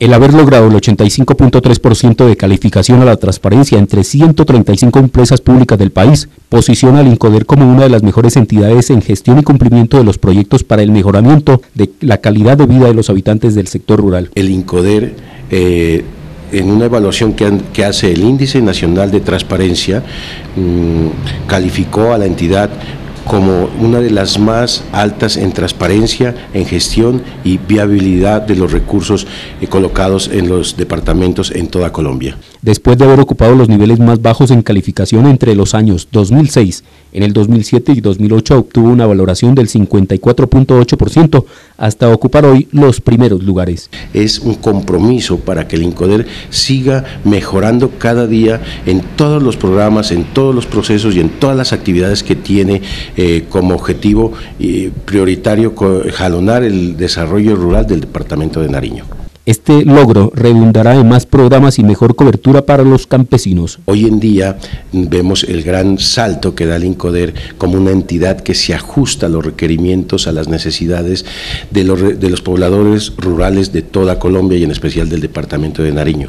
El haber logrado el 85.3% de calificación a la transparencia entre 135 empresas públicas del país posiciona al INCODER como una de las mejores entidades en gestión y cumplimiento de los proyectos para el mejoramiento de la calidad de vida de los habitantes del sector rural. El INCODER eh, en una evaluación que, hace el Índice Nacional de Transparencia, mm, calificó a la entidad como una de las más altas en transparencia, en gestión y viabilidad de los recursos eh, colocados en los departamentos en toda Colombia. Después de haber ocupado los niveles más bajos en calificación entre los años 2006, en el 2007 y 2008 obtuvo una valoración del 54.8% hasta ocupar hoy los primeros lugares. Es un compromiso para que el INCODER siga mejorando cada día en todos los programas, en todos los procesos y en todas las actividades que tiene eh, como objetivo eh, prioritario jalonar el desarrollo rural del departamento de Nariño. Este logro redundará en más programas y mejor cobertura para los campesinos. Hoy en día vemos el gran salto que da el INCODER como una entidad que se ajusta a los requerimientos, a las necesidades de los, de los pobladores rurales de toda Colombia y en especial del departamento de Nariño.